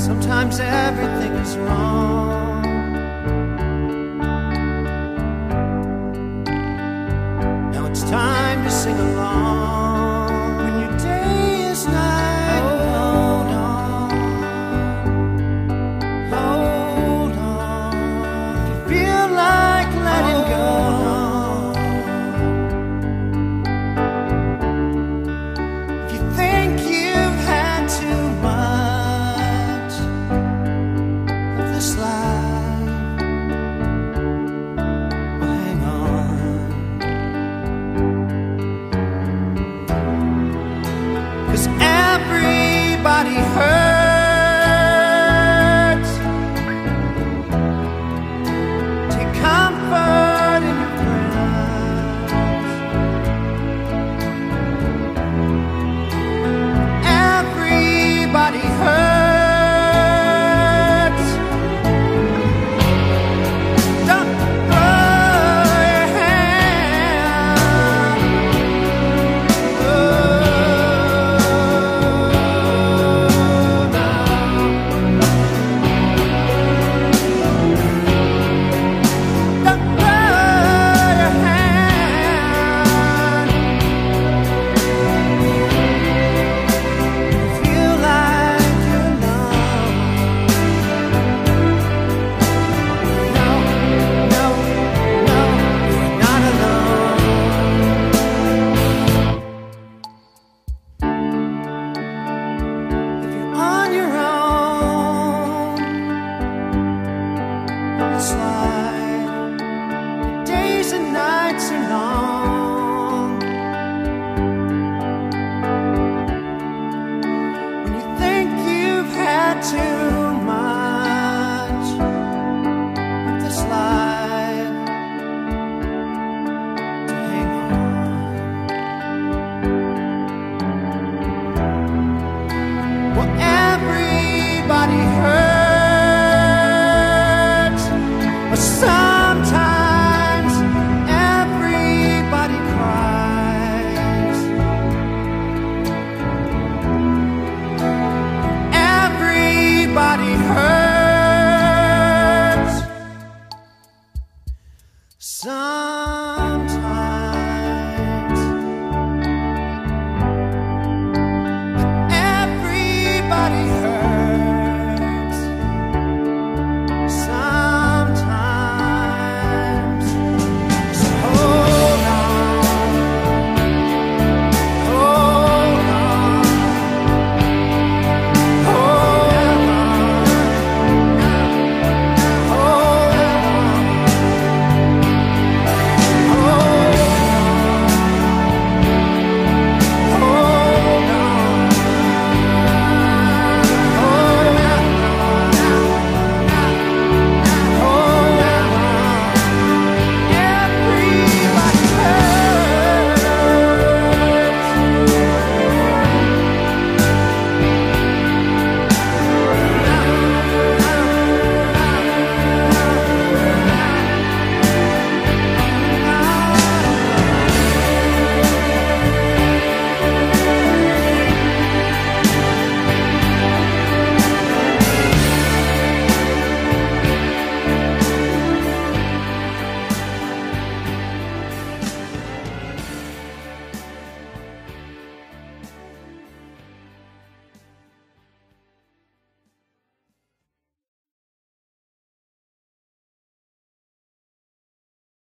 Sometimes everything is wrong. Islam.